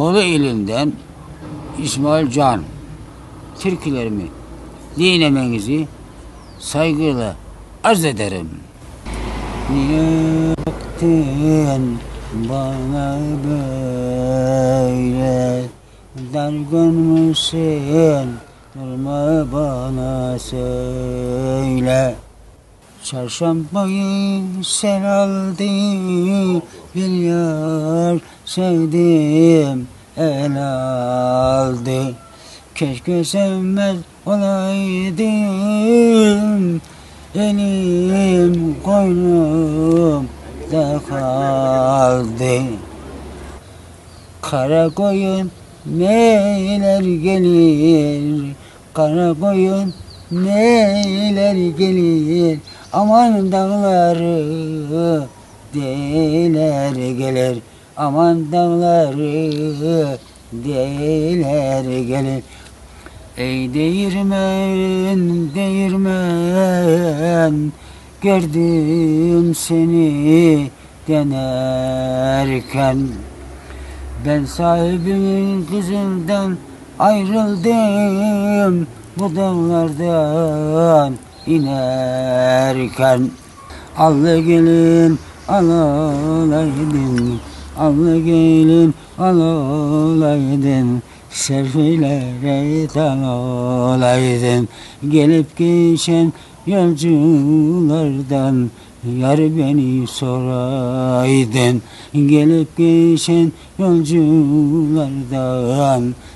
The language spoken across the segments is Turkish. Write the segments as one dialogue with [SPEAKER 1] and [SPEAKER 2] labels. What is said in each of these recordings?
[SPEAKER 1] Bolu ilinden İsmail Can türkülerimi dinlemenizi saygıyla arz ederim. Niye baktın bana böyle? Dargın mısın? Durma bana söyle Çarşambayı sen aldın bir yar sevdim el aldı. Keşke sevmez olaydım Elim koynumda kaldı. Kara koyun neler gelir Kara koyun neler gelir Aman dağları deler gelir. Aman dağları deler gelir. Ey değirmen, değirmen Gördüm seni denerken. Ben sahibimin kızından ayrıldım Bu dağlardan inerken. Allı gelin alalaydın Allı gelin alalaydın Serfilere dal olaydın. Gelip geçen yolculardan Yar beni soraydın Gelip geçen yolculardan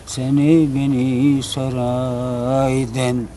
[SPEAKER 1] Seni beni soraydın